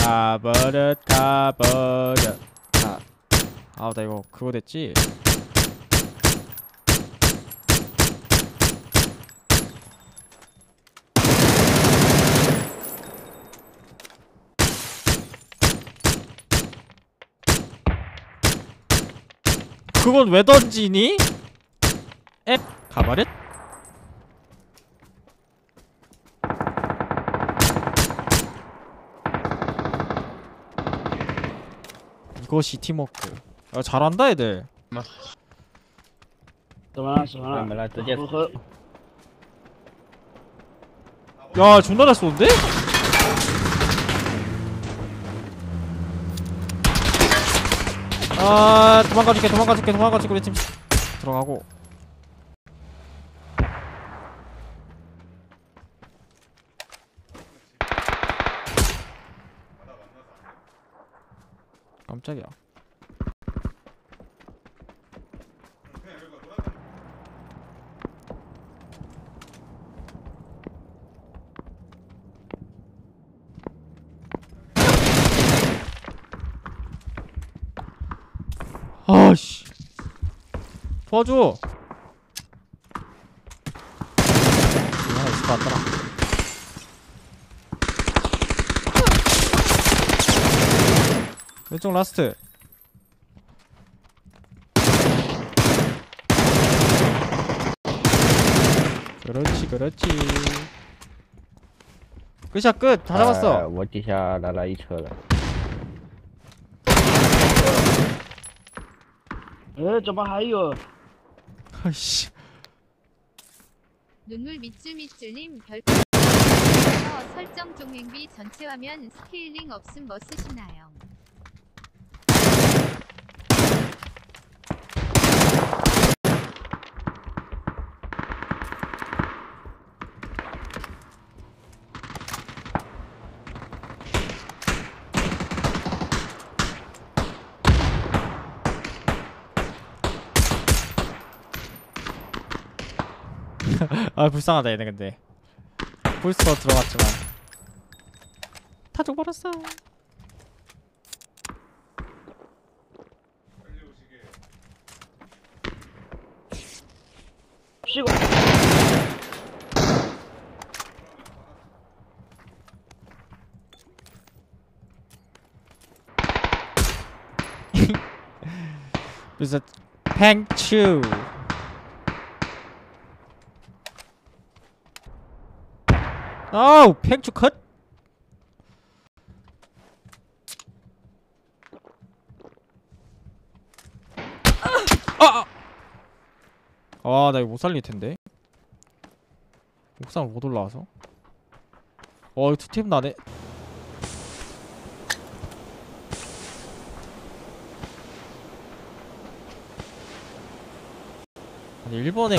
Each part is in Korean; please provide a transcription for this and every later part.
가버릇 가버릇 아, 아우 나 이거 그거 됐지? 그건 왜 던지니? 앱 가버릇? 이것이 팀워크 아, 잘한다 애들 怎么了？喜欢了？我们来直接呵呵， 야 존나 잘 쏘는데? 아 도망가줄게 도망가줄게 도망가줄게 우리 팀 들어가고 깜짝이야. 아씨. 도와줘. 하나 있을 것 같더라 왼쪽 라스트 그렇지 그렇지 끝이야 끝다 呃 잡았어 我底下来了一车了，哎，怎么还有？ 아이씨 눈물 밑줄밑줄님 별 설정 종횡비 전체 화면 스케일링 없음 뭐 쓰시나요? 아 불쌍하다 얘네 근데. 불스터 들어갔지만. 다 죽어버렸어屁股。 그래서 팽추 아우 팽추 컷 아! 아, 나 이거 못 살릴 텐데. 옥상을 못 올라와서. 어, 이거 투팀 나네. 아니, 일본에.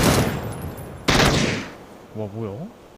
와, 뭐야?